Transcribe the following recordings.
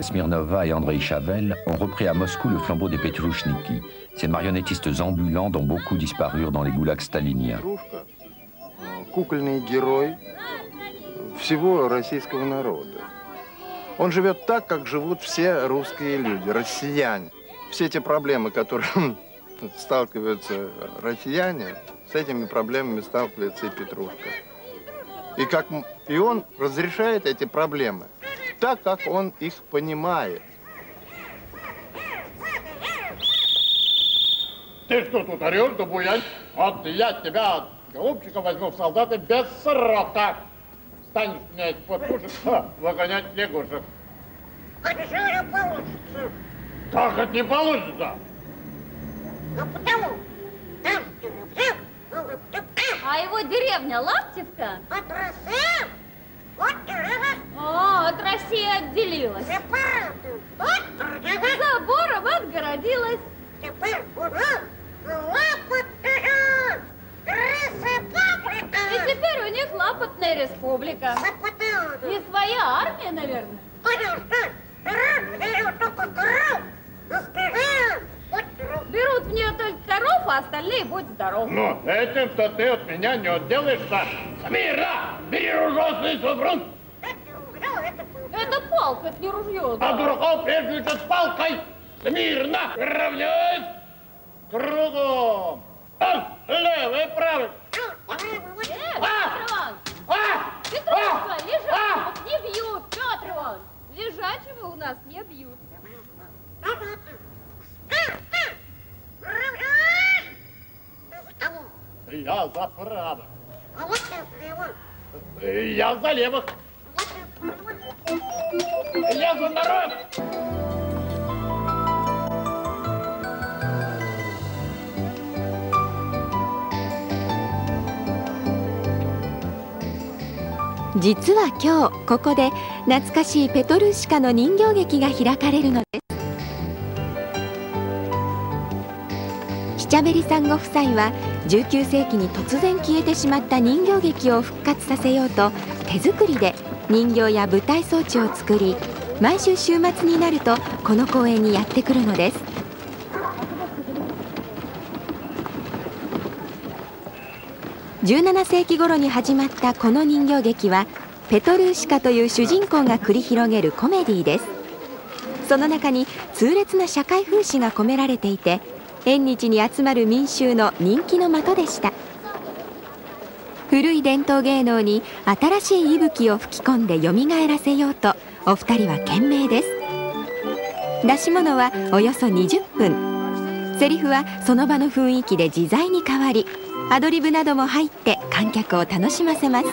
Smirnova et Andrei Chavel ont repris à Moscou le flambeau des Petrouchniki, ces marionnettistes ambulants dont beaucoup disparurent dans les goulags staliniens. Он живет так, как живут все русские люди, россияне. Все эти проблемы, которые сталкиваются россияне, с этими проблемами сталкивается и Петрушка. И, как, и он разрешает эти проблемы так, как он их понимает. Ты что тут орешь, да буянь? Вот я тебя, голубчика, возьму в солдаты без срока. Станешь меня ха, выгонять лягушек. А ничего не получится. Как это не получится? А потому, там А его деревня Лаптевка? Вот О, от России отделилась. Забором отгородилась. И теперь у них лапотная республика. И своя армия, наверное. Берут в нее только коров, а остальные будь здоров. Ну, этим-то ты от меня не отделаешься. Смирно! Бери ружье, Субрун! Это палка, это не ружье. А дураков прежде с палкой! Смирно! Равняйсь! Кругом! А, левый, правый! Э, А! Петр Иван! А! Петрушка, А! лежачего не бьют, Петр Иван! Лежачего у нас не бьют. Я за правых. А вот я слева. Я за левых. Я за народ.実は今日ここで懐かしいペトルーシカの人形劇が開かれるのです シチャベリさんご夫妻は19世紀に突然消えてしまった人形劇を復活させようと手作りで人形や舞台装置を作り毎週週末になるとこの公園にやってくるのです。17世紀頃に始まったこの人形劇はペトルーシカという主人公が繰り広げるコメディーです。その中に痛烈な社会風刺が込められていて縁日に集まる民衆の人気の的でした。古い伝統芸能に新しい息吹を吹き込んでよみがえらせようとお二人は懸命です。出し物はおよそ20分。セリフはその場の雰囲気で自在に変わりアドリブなども入って観客を楽しませます。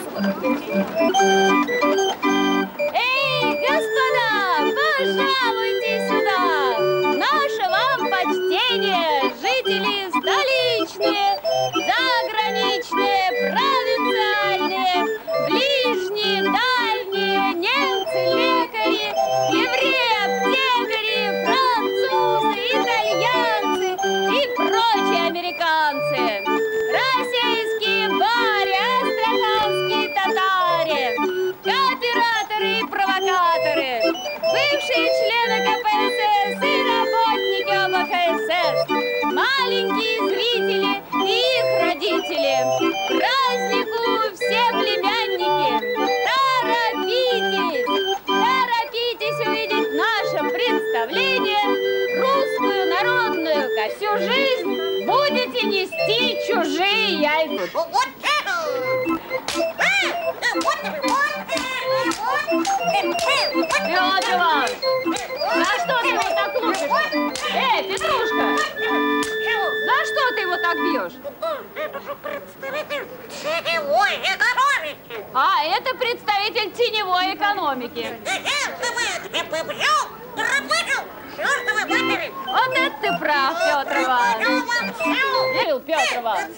Smith. Матери! Вот это ты прав, Петр Иванович. Верил, Петр Иванович.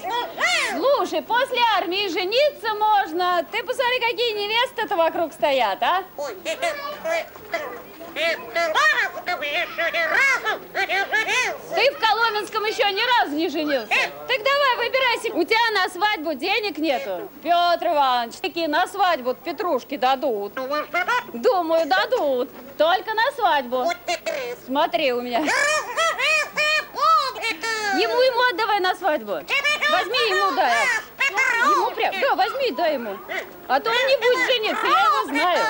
Слушай, после армии жениться можно. Ты посмотри, какие невесты-то вокруг стоят, а? Ты в Коломенском еще ни разу не женился. Так давай, выбирайся. У тебя на свадьбу денег нету. Петр Иванович, такие на свадьбу петрушки дадут. Думаю, дадут. Только на свадьбу. Смотри у меня. Ему, ему отдавай на свадьбу. Возьми ему, дай. Ему прям, да, возьми, дай ему. А то он не будет жениться, я его знаю.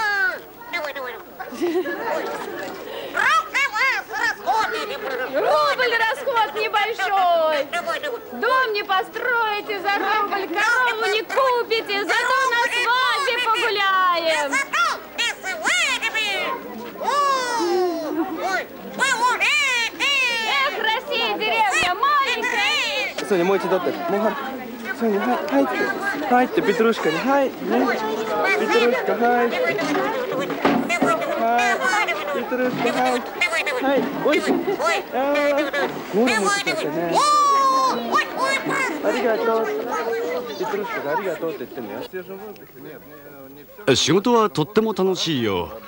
Рубль расход небольшой. Дом не построите за рубль, корову не купите, зато на свадьбе погуляем. Эх, Россия, деревня маленькая. Соня, мойте дотик. Мугар. Соня, хай. Хайте, Петрушка, хай. Петрушка, хай. トルはいおいしいしありがとうペトルありがとうって言ってんよ仕事はとっても楽しいよ。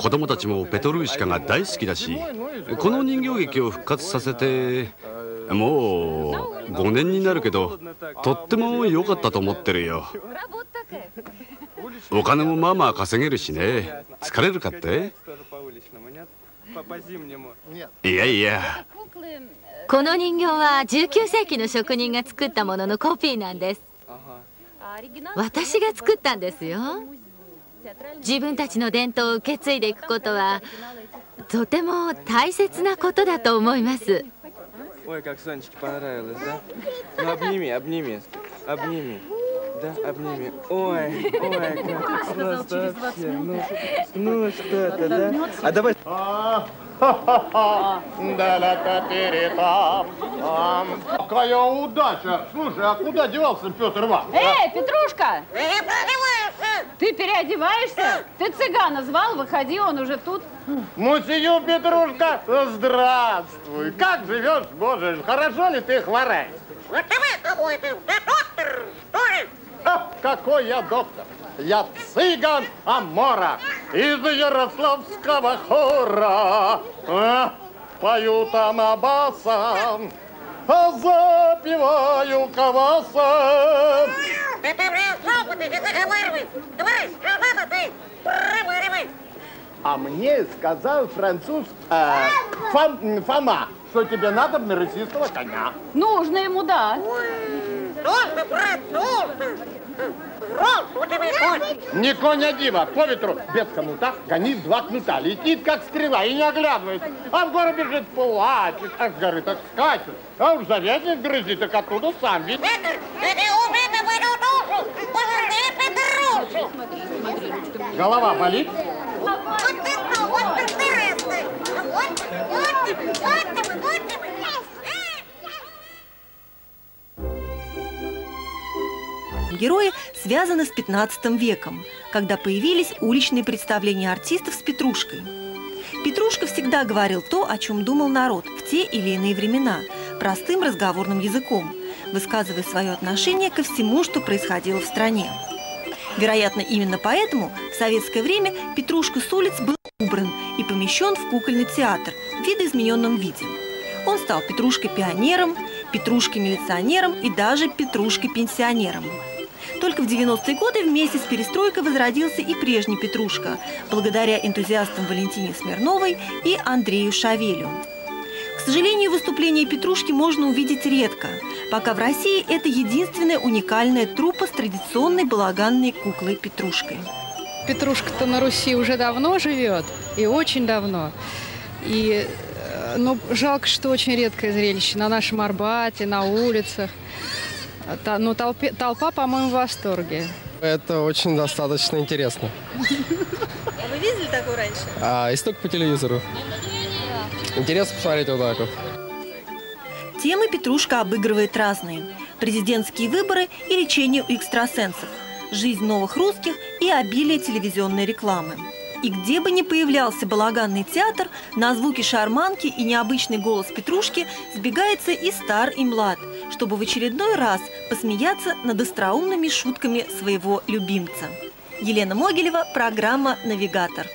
子供たちもペトルーシカが大好きだしこの人形劇を復活させてもう5年になるけどとっても良かったと思ってるよ。お金もまあまあ稼げるしね。疲れるかって？いやいや Куклы, э, この人形は19世紀の職人が作ったもののコピーなんです Ага. а оригинал... 私が作ったんですよ自分たちの伝統を受け継いでいくことはとても大切なことだと思います Ой, как Сонечке понравилось, да? Ну обними, обними, обними. Да, обними. Ой, ой, как просто вообще. Ну, ну что-то, да? А давай. Ам. Какая удача! Слушай, а куда девался Петр Иванович? Эй, Петрушка! Ты переодеваешься? Ты цыгана звал, выходи, он уже тут. Мусию, Петрушка, здравствуй! Как живешь, Боже, хорошо ли ты хвораешь? Вот ты доктор, что какой я доктор? Я цыган Амора из Ярославского хора. А, пою там абасом, а запиваю кавасом. Ты мне что ты что ты? Промыривай. А мне сказал француз э, Фом- Фома, что тебе надо на российского коня. Нужно ему, да. Ты, брат, конь. Не конь, а дива, по ветру, без кнута, гонит два кнута, летит как стрела и не оглядывается. А в гору бежит, плачет, а с горы так скачет. А уж заветник грызет, так оттуда сам видит. Петр, ты убей мою душу. Поверни Петрушку. Голова болит? Вот что, вот интересный. Вот, вот ты, вот ты, вот ты. Герои связаны с 15 веком, когда появились уличные представления артистов с Петрушкой. Петрушка всегда говорил то, о чем думал народ в те или иные времена, простым разговорным языком, высказывая свое отношение ко всему, что происходило в стране. Вероятно, именно поэтому в советское время Петрушка с улиц был убран и помещен в кукольный театр в видоизмененном виде. Он стал Петрушкой-пионером, Петрушкой-милиционером и даже Петрушкой-пенсионером. Только в 90-е годы вместе с перестройкой возродился и прежний Петрушка, благодаря энтузиастам Валентине Смирновой и Андрею Шавелю. К сожалению, выступления Петрушки можно увидеть редко, пока в России это единственная уникальная труппа с традиционной балаганной куклой Петрушкой. Петрушка-то на Руси уже давно живет, и очень давно. И э, ну, жалко, что очень редкое зрелище на нашем Арбате, на улицах. А та- Ну, толпе- толпа, по-моему, в восторге. Это очень достаточно интересно. А вы видели такое раньше? А, и только по телевизору. Интересно посмотреть вот так вот. Темы Петрушка обыгрывает разные. Президентские выборы и лечение у экстрасенсов, жизнь новых русских и обилие телевизионной рекламы. И где бы ни появлялся балаганный театр, на звуки шарманки и необычный голос Петрушки сбегается и стар, и млад, чтобы в очередной раз посмеяться над остроумными шутками своего любимца. Елена Могилева, программа «Навигатор».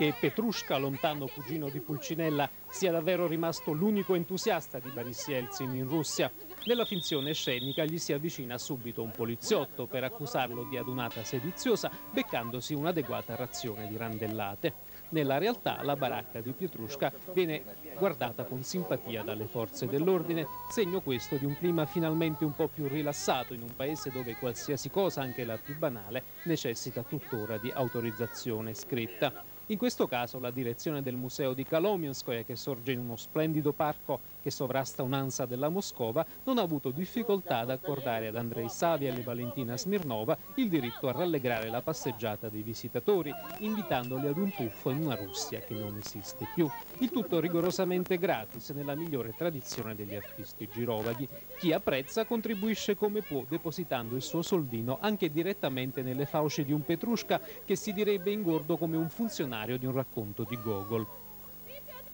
Che Petrushka, lontano cugino di Pulcinella, sia davvero rimasto l'unico entusiasta di Boris Yeltsin in Russia. Nella finzione scenica gli si avvicina subito un poliziotto per accusarlo di adunata sediziosa, beccandosi un'adeguata razione di randellate. Nella realtà la baracca di Pietrushka viene guardata con simpatia dalle forze dell'ordine, segno questo di un clima finalmente un po' più rilassato in un paese dove qualsiasi cosa, anche la più banale, necessita tuttora di autorizzazione scritta. In questo caso la direzione del museo di Kalomenskoye, che sorge in uno splendido parco che sovrasta un'ansa della Moscova, non ha avuto difficoltà ad accordare ad Andrei Saviel e Valentina Smirnova il diritto a rallegrare la passeggiata dei visitatori, invitandoli ad un tuffo in una Russia che non esiste più. Il tutto rigorosamente gratis, nella migliore tradizione degli artisti girovaghi. Chi apprezza contribuisce come può, depositando il suo soldino anche direttamente nelle fauci di un Petrushka che si direbbe ingordo come un funzionario di un racconto di Gogol.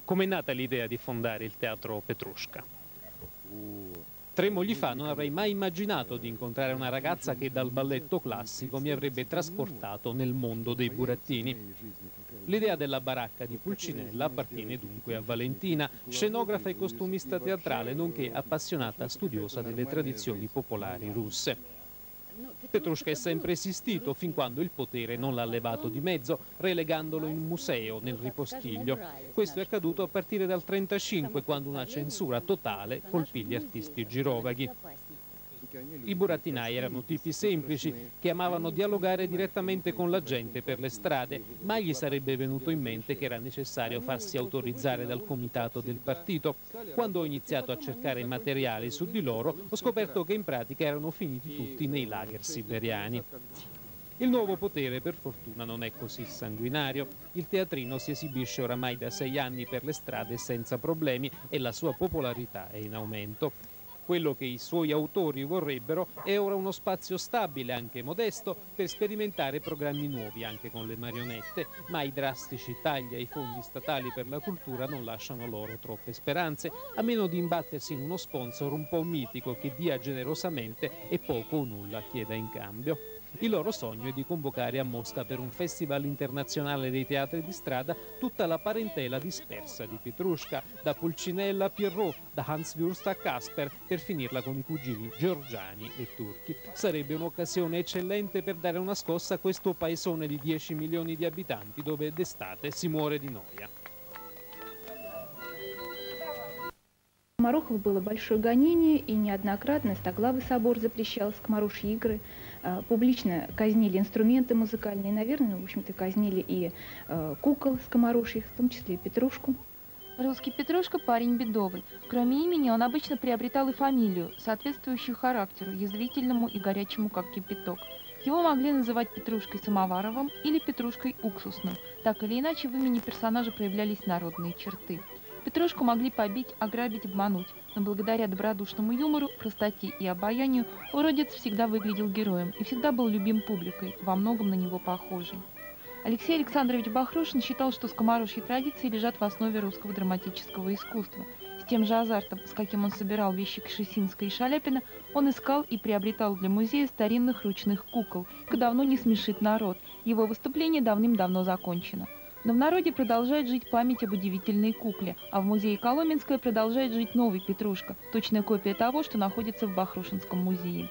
Com'è nata l'idea di fondare il teatro Petrushka? Tre mogli fa non avrei mai immaginato di incontrare una ragazza che dal balletto classico mi avrebbe trasportato nel mondo dei burattini. L'idea della baracca di Pulcinella appartiene dunque a Valentina, scenografa e costumista teatrale, nonché appassionata studiosa delle tradizioni popolari russe. Petrushka è sempre esistito fin quando il potere non l'ha levato di mezzo, relegandolo in museo nel ripostiglio. Questo è accaduto a partire dal 1935, quando una censura totale colpì gli artisti girovaghi. I burattinai erano tipi semplici che amavano dialogare direttamente con la gente per le strade, mai gli sarebbe venuto in mente che era necessario farsi autorizzare dal comitato del partito. Quando ho iniziato a cercare materiali su di loro, ho scoperto che in pratica erano finiti tutti nei lager siberiani. Il nuovo potere per fortuna non è così sanguinario. Il teatrino si esibisce oramai da sei anni per le strade senza problemi e la sua popolarità è in aumento. Quello che i suoi autori vorrebbero è ora uno spazio stabile, anche modesto, per sperimentare programmi nuovi anche con le marionette, ma i drastici tagli ai fondi statali per la cultura non lasciano loro troppe speranze, a meno di imbattersi in uno sponsor un po' mitico che dia generosamente e poco o nulla chieda in cambio. Il loro sogno è di convocare a Mosca per un festival internazionale dei teatri di strada tutta la parentela dispersa di Petrushka, da Pulcinella a Pierrot, da Hans Wurst a Kasper, per finirla con i cugini georgiani e turchi. Sarebbe un'occasione eccellente per dare una scossa a questo paesone di 10 milioni di abitanti dove d'estate si muore di noia. Скоморохов было большое гонение, и неоднократно Стоглавый собор запрещал скоморожьи игры, э, Публично казнили инструменты музыкальные, наверное, в общем-то, казнили и э, кукол скоморожьих, в том числе и Петрушку. Русский Петрушка парень бедовый. Кроме имени он обычно приобретал и фамилию, соответствующую характеру, язвительному и горячему, как кипяток. Его могли называть Петрушкой Самоваровым или Петрушкой Уксусным. Так или иначе, в имени персонажа проявлялись народные черты. Петрушку могли побить, ограбить, обмануть, но благодаря добродушному юмору, простоте и обаянию уродец всегда выглядел героем и всегда был любим публикой, во многом на него похожий. Алексей Александрович Бахрушин считал, что скоморожьи традиции лежат в основе русского драматического искусства. С тем же азартом, с каким он собирал вещи Кшесинска и Шаляпина, он искал и приобретал для музея старинных ручных кукол. Давно не смешит народ. Его выступление давным-давно закончено. Но в народе продолжает жить память об удивительной кукле, а в музее Коломенское продолжает жить новый Петрушка, точная копия того, что находится в Бахрушинском музее.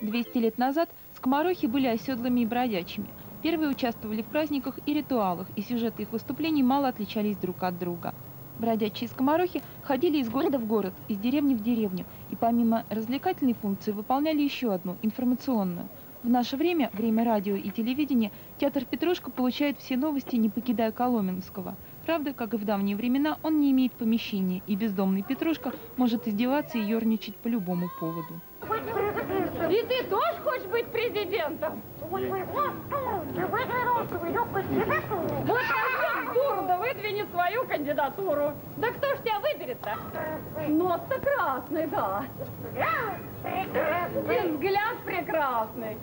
200 лет назад скоморохи были оседлыми и бродячими. Первые участвовали в праздниках и ритуалах, и сюжеты их выступлений мало отличались друг от друга. Бродячие скоморохи ходили из города в город, из деревни в деревню, и помимо развлекательной функции выполняли еще одну, информационную – в наше время, время радио и телевидения, театр Петрушка получает все новости, не покидая Коломенского. Правда, как и в давние времена, он не имеет помещения, и бездомный Петрушка может издеваться и ерничать по любому поводу. И ты тоже хочешь быть президентом? Вот возьмет дуру, да выдвинет свою кандидатуру. Да кто ж тебя выберет-то? Нос-то красный, да. И взгляд прекрасный.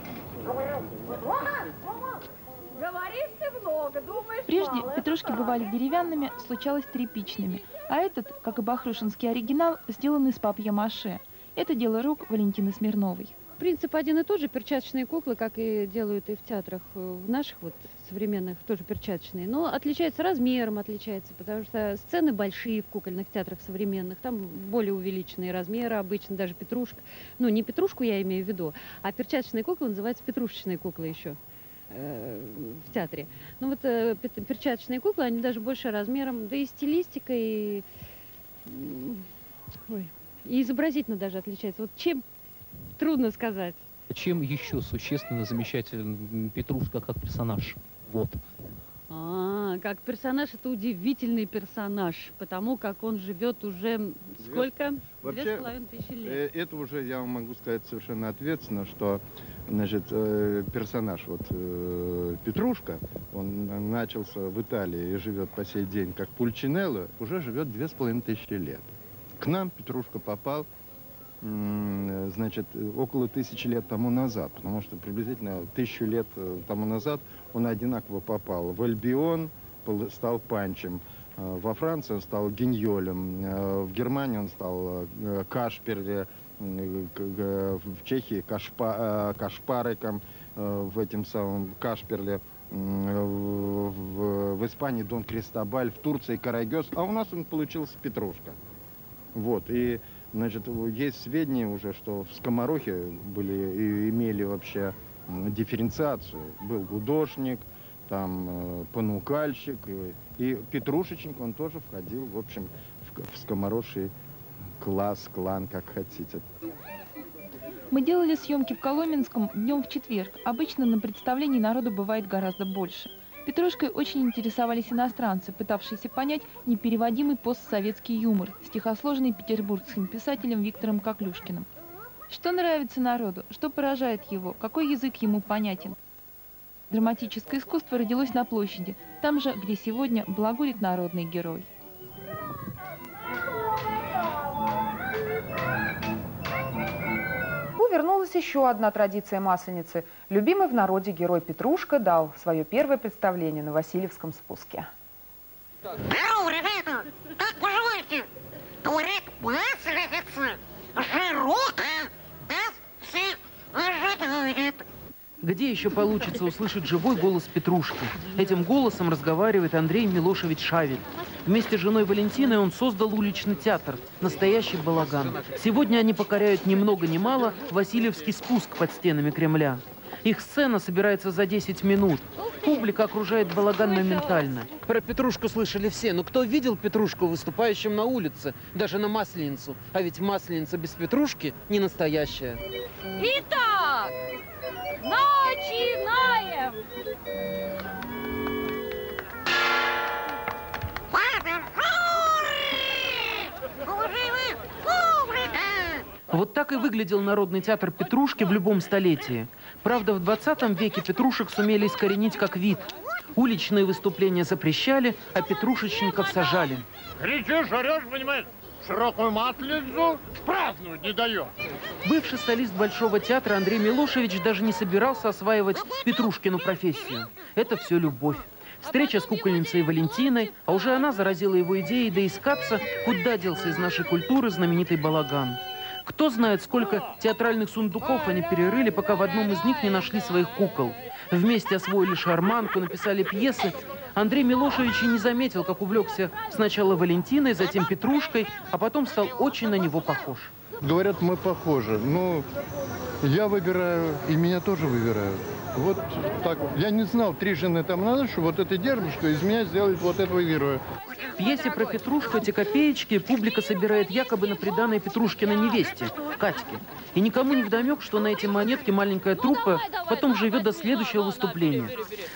Говоришь ты много, думаешь Прежде петрушки бывали деревянными, случалось тряпичными, а этот, как и бахрушинский оригинал, сделан из папье-маше. Это дело рук Валентины Смирновой. принцип один и тот же. Перчаточные куклы, как и делают и в театрах э, в наших вот современных, тоже перчаточные. Но отличается размером, отличается, потому что сцены большие в кукольных театрах современных. Там более увеличенные размеры обычно, даже петрушка. Ну, не петрушку я имею в виду, а перчаточные куклы называются петрушечные куклы еще в театре. Ну вот э, перчаточные куклы, они даже больше размером, да и стилистикой, и, ой, и изобразительно даже отличается. Вот чем Трудно сказать. Чем еще существенно замечатель Петрушка как персонаж? Вот. А, как персонаж это удивительный персонаж, потому как он живет уже сколько? Вообще, Две с половиной тысячи лет. э, Это уже я вам могу сказать совершенно ответственно, что значит, э, персонаж вот э, Петрушка, он начался в Италии и живет по сей день как Пульчинелло, уже живет две с половиной тысячи лет. К нам Петрушка попал значит, около тысячи лет тому назад, потому что приблизительно тысячу лет э, тому назад он одинаково попал в Альбион, стал панчем, во Франции он стал гиньолем, в Германии он стал э, э, в Чехии кашпа, э, кашпариком, э, в этим самом кашперле, в, в- Испании Дон Кристобаль, в Турции Карагес, а у нас он получился Петрушка. Вот, и, значит, есть сведения уже, что в Скоморохе были, и имели вообще дифференциацию. Был гудошник, там понукальщик, и, и Петрушечник, он тоже входил, в общем, в, в скоморожий класс, клан, как хотите. Мы делали съемки в Коломенском днем в четверг. Обычно на представлении народу бывает гораздо больше. Петрушкой очень интересовались иностранцы, пытавшиеся понять непереводимый постсоветский юмор, стихосложный петербургским писателем Виктором Коклюшкиным. Что нравится народу, что поражает его, какой язык ему понятен. Драматическое искусство родилось на площади, там же, где сегодня благурит народный герой. Вернулась еще одна традиция Масленицы. Любимый в народе герой Петрушка дал свое первое представление на Васильевском спуске. Здорово, ребята! Как поживаете? Говорят, масленица широкая, нас всех ожидает. Где еще получится услышать живой голос Петрушки? Этим голосом разговаривает Андрей Милошевич Шавель. Вместе с женой Валентиной он создал уличный театр, настоящий балаган. Сегодня они покоряют ни много ни мало Васильевский спуск под стенами Кремля. Их сцена собирается за 10 минут. Публика окружает балаган моментально. Про Петрушку слышали все, но кто видел Петрушку выступающим на улице, даже на Масленицу? А ведь Масленица без Петрушки не настоящая. Итак, начинаем! Вот так и выглядел народный театр Петрушки в любом столетии. Правда, в 20 веке петрушек сумели искоренить как вид. Уличные выступления запрещали, а петрушечников сажали. Кричишь, орешь, понимаешь? Широкую маслицу праздновать не дает. Бывший солист Большого театра Андрей Милошевич даже не собирался осваивать Петрушкину профессию. Это все любовь. Встреча с кукольницей Валентиной, а уже она заразила его идеей доискаться, куда делся из нашей культуры знаменитый балаган. Кто знает, сколько театральных сундуков они перерыли, пока в одном из них не нашли своих кукол. Вместе освоили шарманку, написали пьесы. Андрей Милошевич и не заметил, как увлекся сначала Валентиной, затем Петрушкой, а потом стал очень на него похож. Говорят, мы похожи. Ну, я выбираю, и меня тоже выбирают. Вот так. Я не знал, три жены там надо, что вот этой дербушку из меня сделать вот этого героя. В пьесе про Петрушку эти копеечки публика собирает якобы на приданной Петрушкиной невесте, Катьке. И никому не вдомек, что на эти монетки маленькая труппа потом живет до следующего выступления.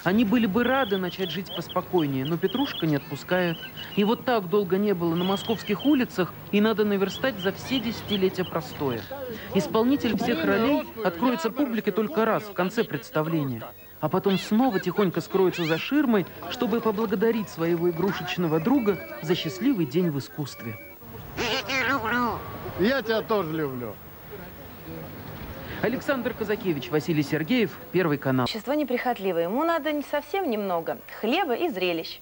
Они были бы рады начать жить поспокойнее, но Петрушка не отпускает. И вот так долго не было на московских улицах, и надо наверстать за все десятилетия простоя. Исполнитель всех ролей откроется публике только раз, в конце представления. А потом снова тихонько скроется за ширмой, чтобы поблагодарить своего игрушечного друга за счастливый день в искусстве. Я тебя люблю. Я тебя тоже люблю. Александр Казакевич, Василий Сергеев, Первый канал. Общество неприхотливое. Ему надо не совсем немного. Хлеба и зрелищ.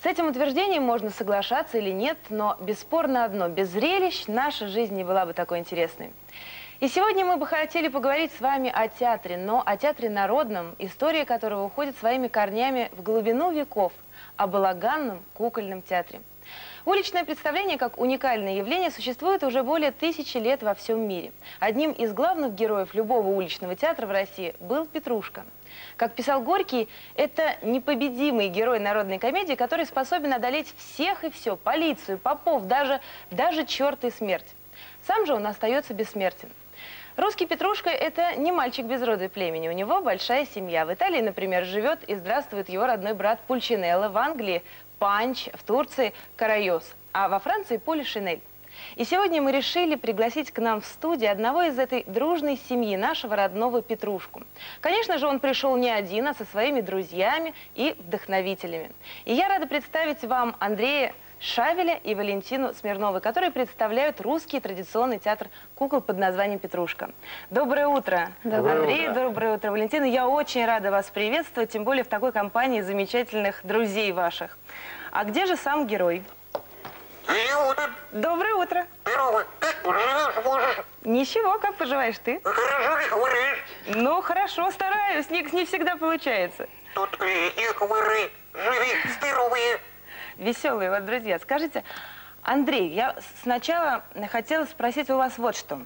С этим утверждением можно соглашаться или нет, но бесспорно одно. Без зрелищ наша жизнь не была бы такой интересной. И сегодня мы бы хотели поговорить с вами о театре, но о театре народном, история которого уходит своими корнями в глубину веков, о балаганном кукольном театре. Уличное представление как уникальное явление существует уже более тысячи лет во всем мире. Одним из главных героев любого уличного театра в России был Петрушка. Как писал Горький, это непобедимый герой народной комедии, который способен одолеть всех и все, полицию, попов, даже, даже черт и смерть. Сам же он остается бессмертен. Русский Петрушка – это не мальчик без рода и племени. У него большая семья. В Италии, например, живет и здравствует его родной брат Пульчинелло. В Англии – Панч, в Турции – Карайос, а во Франции – Поле Шинель. И сегодня мы решили пригласить к нам в студию одного из этой дружной семьи, нашего родного Петрушку. Конечно же, он пришел не один, а со своими друзьями и вдохновителями. И я рада представить вам Андрея Шавеля и Валентину Смирновой, которые представляют русский традиционный театр кукол под названием «Петрушка». Доброе утро, Доброе Андрей, утро. доброе утро, Валентина. Я очень рада вас приветствовать, тем более в такой компании замечательных друзей ваших. А где же сам герой? Доброе утро. Ничего, как поживаешь ты? Ну, хорошо, стараюсь, не, не всегда получается. Тут их воры, живи, здоровые. Веселые вот друзья. Скажите, Андрей, я сначала хотела спросить у вас вот что.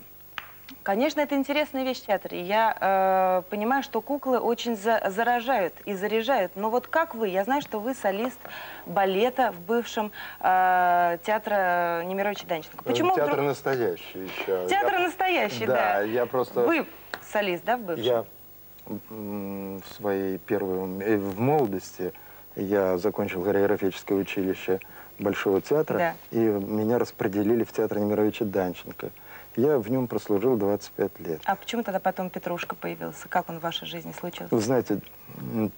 Конечно, это интересная вещь в театре. Я э, понимаю, что куклы очень за- заражают и заряжают. Но вот как вы? Я знаю, что вы солист балета в бывшем э, театра Немировича Данченко. Почему Театр вдруг- настоящий еще. Театр Я- настоящий, да. Да, я просто... Вы солист, да, в бывшем? Я в своей первой... э, В молодости я закончил хореографическое училище Большого театра, Да. и меня распределили в театр Немировича Данченко. Я в нем прослужил 25 лет. А почему тогда потом Петрушка появился? Как он в вашей жизни случился? Вы знаете,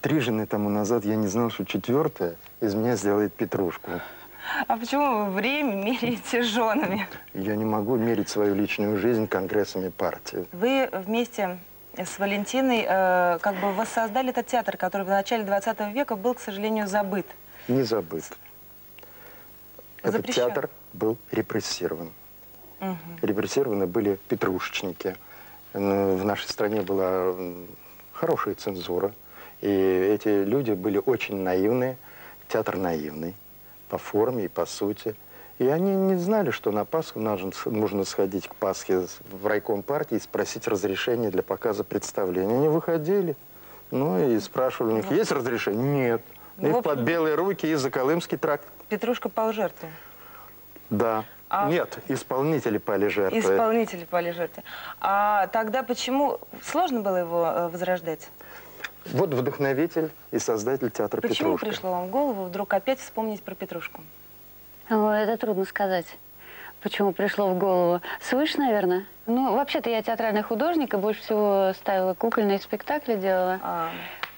три жены тому назад я не знал, что четвертая из меня сделает Петрушку. А почему вы время меряете женами? Я не могу мерить свою личную жизнь конгрессами партии. Вы вместе с Валентиной э, как бы воссоздали этот театр, который в начале 20 века был, к сожалению, забыт. Не забыт. Этот Запрещен. театр был репрессирован. Мгм. Репрессированы были петрушечники. В нашей стране была хорошая цензура. И эти люди были очень наивные. Театр наивный по форме и по сути. И они не знали, что на Пасху нужно, нужно сходить к Пасхе в райком партии и спросить разрешение для показа представления. Они выходили, ну и спрашивали у них, есть разрешение? Нет. Ну, Их под белые руки и за Колымский тракт. Петрушка пал жертвой. Да. А- Нет, исполнители пали жертвой. Исполнители пали жертвой. А тогда почему сложно было его э, возрождать? Вот вдохновитель и создатель театра Почему Петрушка. пришло вам в голову вдруг опять вспомнить про Петрушку? Ой, это трудно сказать. Почему пришло в голову? Свыше, наверное. Ну, вообще-то я театральный художник и больше всего ставила кукольные спектакли, делала. А.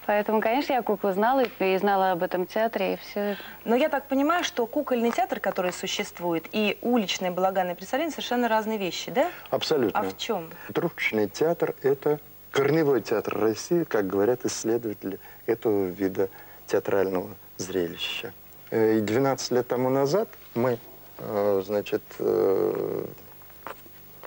Поэтому, конечно, я куклу знала и, и знала об этом театре, и все. Но я так понимаю, что кукольный театр, который существует, и уличное балаганное представление совершенно разные вещи, да? Абсолютно. А в чем? Петрушечный театр – это корневой театр России, как говорят исследователи этого вида театрального зрелища. Э, И 12 лет тому назад мы, э, значит, э,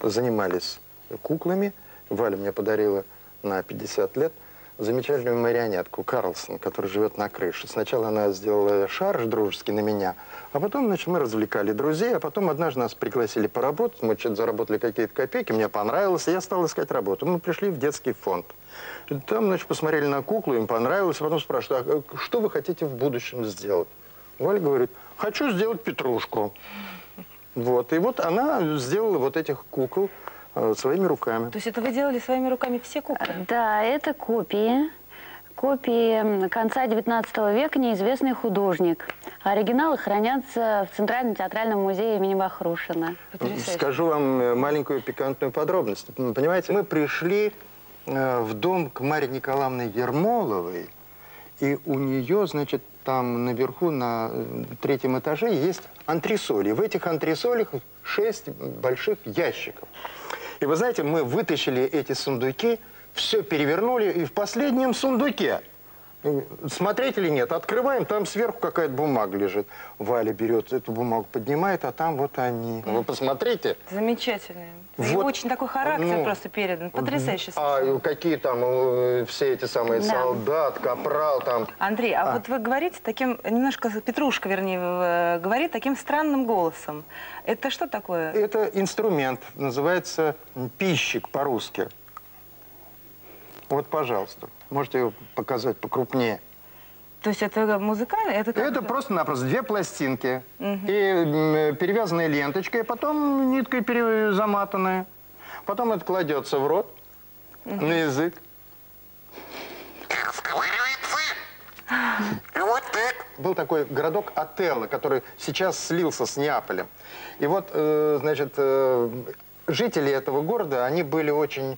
занимались куклами. Валя мне подарила на 50 лет замечательную марионетку Карлсон, которая живет на крыше. Сначала она сделала шарж дружеский на меня, а потом, значит, мы развлекали друзей, а потом однажды нас пригласили поработать, мы что-то заработали какие-то копейки, мне понравилось, и я стал искать работу. Мы пришли в детский фонд. Там, значит, посмотрели на куклу, им понравилось, а потом спрашивают, а что вы хотите в будущем сделать? Валя говорит, хочу сделать петрушку. Вот, и вот она сделала вот этих кукол э, своими руками. То есть это вы делали своими руками все куклы? Да, это копии. Копии конца XIX века неизвестный художник. Оригиналы хранятся в Центральном театральном музее имени Вахрушина. Скажу вам э, маленькую пикантную подробность. Понимаете, мы пришли э, в дом к Марье Николаевне Ермоловой, и у нее, значит, там наверху на э, третьем этаже есть антресоли. В этих антресолях шесть больших ящиков. И вы знаете, мы вытащили эти сундуки, все перевернули, и в последнем сундуке Смотреть или нет? Открываем, там сверху какая-то бумага лежит. Валя берет эту бумагу, поднимает, а там вот они. Вы посмотрите. Замечательный. И Вот. очень такой характер Ну, просто передан. Потрясающе. А какие там э, все эти самые Да. солдат, капрал там. Андрей, а, А. вот вы говорите таким, немножко, Петрушка, вернее, э, говорит таким странным голосом. Это что такое? Это инструмент, называется пищик по-русски. Вот, пожалуйста, можете его показать покрупнее. То есть это музыкально? Это, Это просто-напросто две пластинки Мгм. и м, перевязанная ленточкой, потом ниткой пере- заматанная. Потом это кладется в рот, на язык. Вот так. Был такой городок Отелло, который сейчас слился с Неаполем. И вот, э, значит, э, жители этого города, они были очень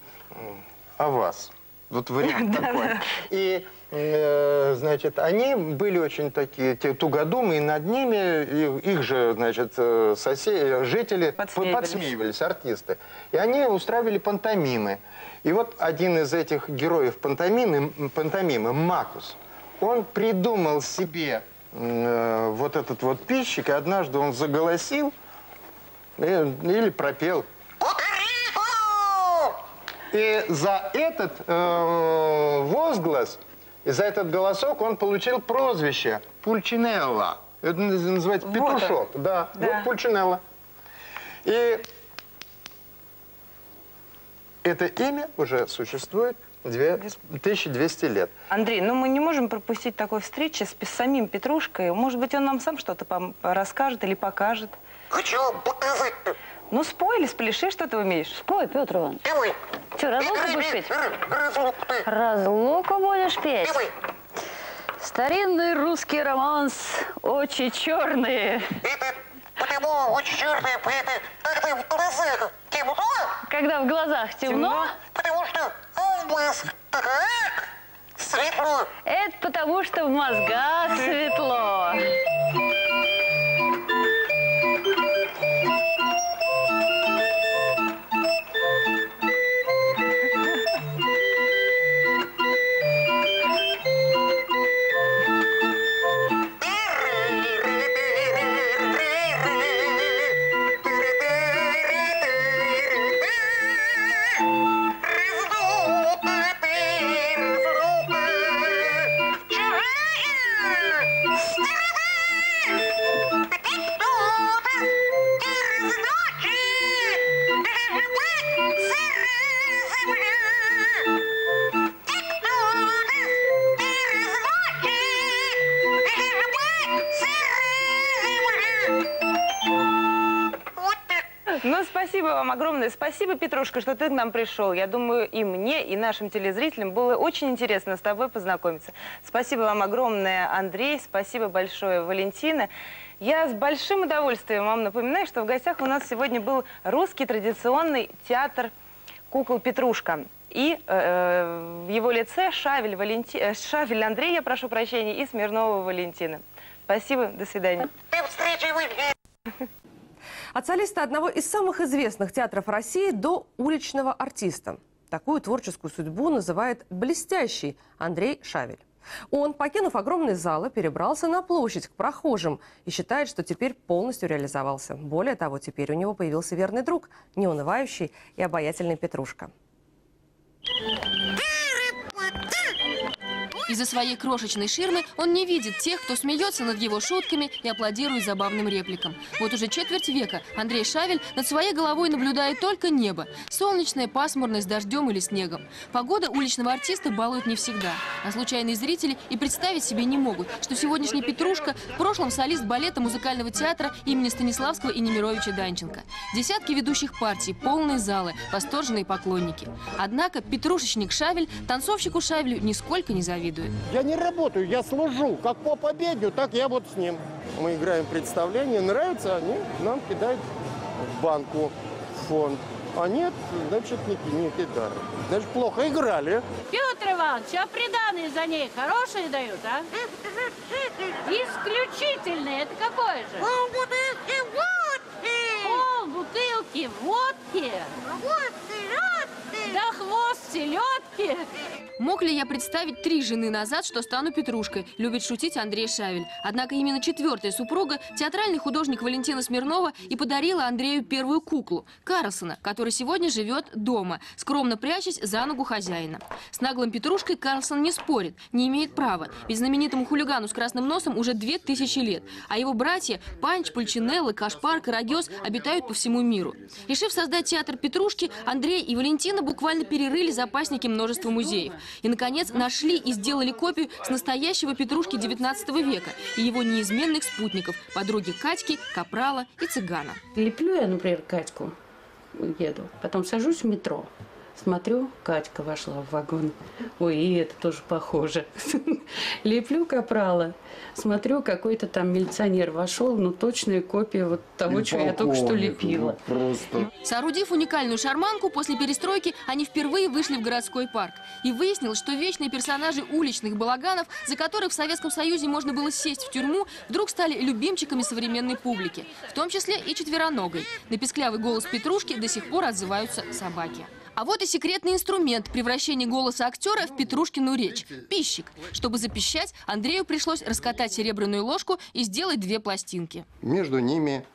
о вас. Вот вариант такой. И, э, значит, они были очень такие те, тугодумы, и над ними их, их же, значит, э, соседи, жители Подсмеивались. подсмеивались, артисты. И они устраивали пантомимы. И вот один из этих героев пантомимы, пантомимы Макус, он придумал себе э, вот этот вот пищик, и однажды он заголосил э, или пропел. И за этот э, возглас, и за этот голосок он получил прозвище Пульчинелла. Это наз- называется Вот петушок. Да, Да. вот Пульчинелла. И это имя уже существует 1200 лет. Андрей, ну мы не можем пропустить такой встречи с самим Петрушкой. Может быть, он нам сам что-то расскажет или покажет. Хочу показать. Ну, спой или спляши, что ты умеешь. Спой, Петр Иванович. Давай. Что, разлуку будешь петь? Разлуку ты. Разлуку будешь петь? Старинный русский романс «Очи черные». Потому очень черные, это, когда в глазах темно. Когда в глазах темно, Потому что в глазах так светло. это потому, что в мозгах светло. Спасибо, Петрушка, что ты к нам пришел. Я думаю, и мне, и нашим телезрителям было очень интересно с тобой познакомиться. Спасибо вам огромное, Андрей. Спасибо большое, Валентина. Я с большим удовольствием вам напоминаю, что в гостях у нас сегодня был русский традиционный театр кукол Петрушка. И э, в его лице Шавель, Валенти... э, Шавель Андрей, я прошу прощения, и Смирнова Валентина. Спасибо, до свидания. От солиста одного из самых известных театров России до уличного артиста. Такую творческую судьбу называет блестящий Андрей Шавель. Он, покинув огромные залы, перебрался на площадь к прохожим и считает, что теперь полностью реализовался. Более того, теперь у него появился верный друг, неунывающий и обаятельный Петрушка. Из-за своей крошечной ширмы он не видит тех, кто смеется над его шутками и аплодирует забавным репликам. Вот уже четверть века Андрей Шавель над своей головой наблюдает только небо. Солнечное, пасмурное, с дождем или снегом. Погода уличного артиста балует не всегда. А случайные зрители и представить себе не могут, что сегодняшний Петрушка в прошлом солист балета музыкального театра имени Станиславского и Немировича Данченко. Десятки ведущих партий, полные залы, восторженные поклонники. Однако Петрушечник Шавель танцовщику Шавелю нисколько не завидует. Я не работаю, я служу. Как по победе, так я вот с ним. Мы играем представление, нравится, они нам кидают в банку фонд. А нет, значит, не, не кидают. Значит, плохо играли. Петр Иванович, а приданные за ней хорошие дают, а? Исключительные. Это какое же? Полбутылки водки. Пол бутылки водки. Водки, водки. Да хвост селедки. Мог ли я представить три жены назад, что стану Петрушкой? Любит шутить Андрей Шавель. Однако именно четвертая супруга, театральный художник Валентина Смирнова, и подарила Андрею первую куклу – Карлсона, который сегодня живет дома, скромно прячась за ногу хозяина. С наглым Петрушкой Карлсон не спорит, не имеет права, ведь знаменитому хулигану с красным носом уже две тысячи лет, а его братья Панч, Пульчинелло, Кашпар, Карагес обитают по всему миру. Решив создать театр Петрушки, Андрей и Валентина буквально перерыли запасники множества музеев. И, наконец, нашли и сделали копию с настоящего Петрушки 19 века и его неизменных спутников – подруги Катьки, Капрала и Цыгана. Леплю я, например, Катьку, еду, потом сажусь в метро, смотрю, Катька вошла в вагон. Ой, и это тоже похоже. Леплю капрала, смотрю, какой-то там милиционер вошел, ну точная копия вот того, что я только что лепила. Просто. Соорудив уникальную шарманку, после перестройки они впервые вышли в городской парк. И выяснилось, что вечные персонажи уличных балаганов, за которых в Советском Союзе можно было сесть в тюрьму, вдруг стали любимчиками современной публики. В том числе и четвероногой. На песклявый голос Петрушки до сих пор отзываются собаки. А вот и секретный инструмент превращения голоса актера в Петрушкину речь – пищик. Чтобы запищать, Андрею пришлось раскатать серебряную ложку и сделать две пластинки. Между ними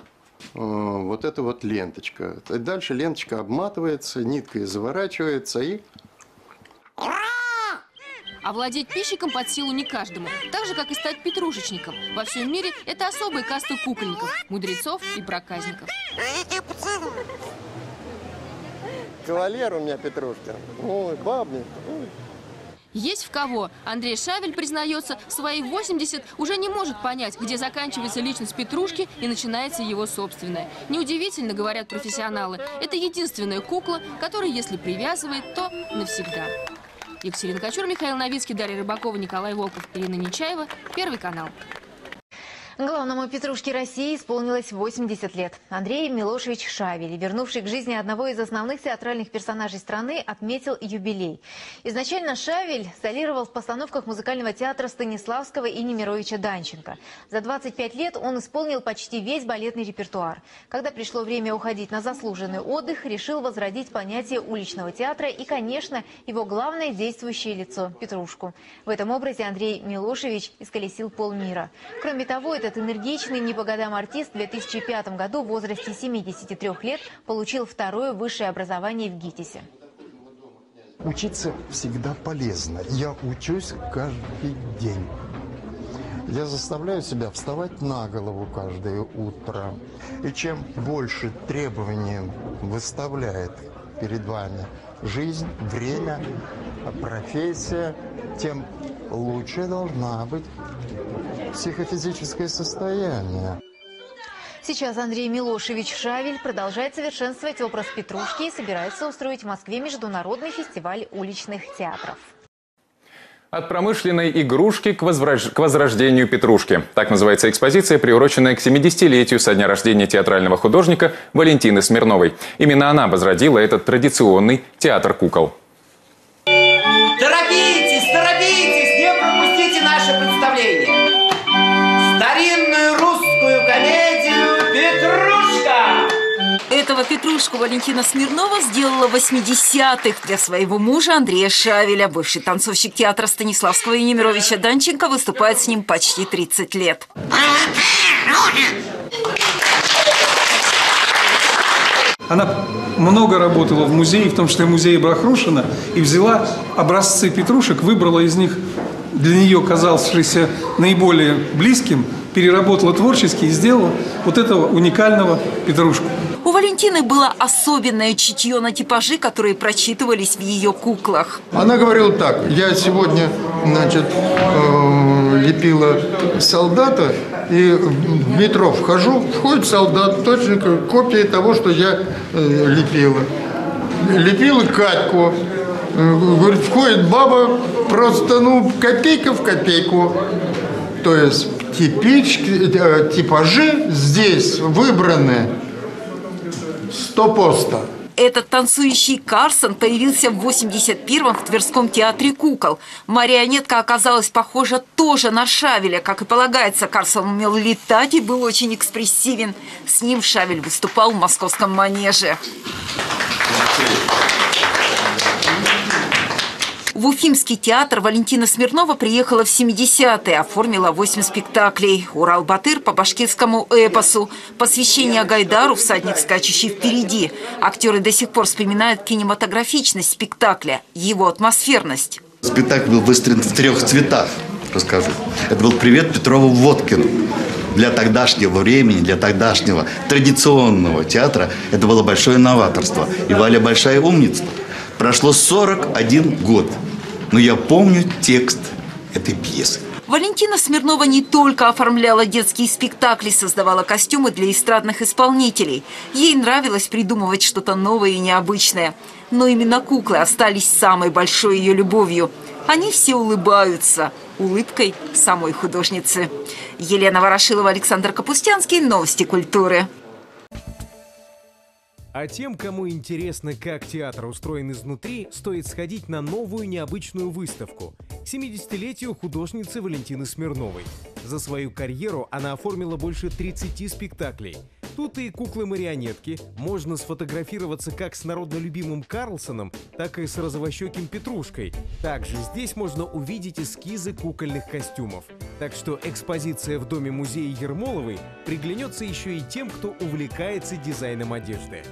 э, вот эта вот ленточка. Дальше ленточка обматывается, ниткой заворачивается и Овладеть пищиком под силу не каждому, так же, как и стать петрушечником. Во всем мире это особые касты кукольников, мудрецов и проказников. Кавалер у меня Петрушка. Ой, бабник. Ой. Есть в кого. Андрей Шавель, признается, свои 80 уже не может понять, где заканчивается личность Петрушки и начинается его собственная. Неудивительно, говорят профессионалы, это единственная кукла, которая, если привязывает, то навсегда. Екатерина Кочур, Михаил Новицкий, Дарья Рыбакова, Николай Волков, Ирина Нечаева. Первый канал. Главному Петрушке России исполнилось 80 лет. Андрей Милошевич Шавель, вернувший к жизни одного из основных театральных персонажей страны, отметил юбилей. Изначально Шавель солировал в постановках музыкального театра Станиславского и Немировича Данченко. За 25 лет он исполнил почти весь балетный репертуар. Когда пришло время уходить на заслуженный отдых, решил возродить понятие уличного театра и, конечно, его главное действующее лицо – Петрушку. В этом образе Андрей Милошевич исколесил полмира. Кроме того, этот энергичный не по годам артист в 2005 году в возрасте 73 лет получил второе высшее образование в ГИТИСе. Учиться всегда полезно. Я учусь каждый день. Я заставляю себя вставать на голову каждое утро. И чем больше требований выставляет перед вами жизнь, время, профессия, тем лучше должна быть психофизическое состояние. Сейчас Андрей Милошевич Шавель продолжает совершенствовать образ Петрушки и собирается устроить в Москве международный фестиваль уличных театров. От промышленной игрушки к, возрож... к возрождению Петрушки. Так называется экспозиция, приуроченная к 70-летию со дня рождения театрального художника Валентины Смирновой. Именно она возродила этот традиционный театр кукол. Пропустите наше представление. Старинную русскую комедию «Петрушка». Этого Петрушку Валентина Смирнова сделала в 80-х для своего мужа Андрея Шавеля. Бывший танцовщик театра Станиславского и Немировича Данченко выступает с ним почти 30 лет. Она много работала в музее, в том числе в музее Брахрушина, и взяла образцы петрушек, выбрала из них для нее казавшийся наиболее близким, переработала творчески и сделала вот этого уникального петрушку. У Валентины было особенное чутье на типажи, которые прочитывались в ее куклах. Она говорила так, я сегодня, значит, э, лепила солдата, и в метро вхожу, входит солдат, точно как копия того, что я э, лепила. Лепила Катьку, говорит, входит баба просто, ну, копейка в копейку. То есть типички, э, типажи здесь выбраны стопоста. Этот танцующий Карсон появился в 81-м в Тверском театре кукол. Марионетка оказалась похожа тоже на Шавеля. Как и полагается, Карсон умел летать и был очень экспрессивен. С ним Шавель выступал в московском манеже. В Уфимский театр Валентина Смирнова приехала в 70-е, оформила 8 спектаклей. «Урал-Батыр» по башкирскому эпосу, «Посвящение Гайдару», «Всадник, скачущий впереди». Актеры до сих пор вспоминают кинематографичность спектакля, его атмосферность. Спектакль был выстроен в трех цветах, расскажу. Это был «Привет Петрову Водкину». Для тогдашнего времени, для тогдашнего традиционного театра это было большое новаторство. И Валя большая умница. Прошло 41 год, но я помню текст этой пьесы. Валентина Смирнова не только оформляла детские спектакли, создавала костюмы для эстрадных исполнителей. Ей нравилось придумывать что-то новое и необычное. Но именно куклы остались самой большой ее любовью. Они все улыбаются улыбкой самой художницы. Елена Ворошилова, Александр Капустянский. Новости культуры. А тем, кому интересно, как театр устроен изнутри, стоит сходить на новую необычную выставку к 70-летию художницы Валентины Смирновой. За свою карьеру она оформила больше 30 спектаклей. Тут и куклы-марионетки, можно сфотографироваться как с народно любимым Карлсоном, так и с розовощеким Петрушкой. Также здесь можно увидеть эскизы кукольных костюмов. Так что экспозиция в Доме музея Ермоловой приглянется еще и тем, кто увлекается дизайном одежды.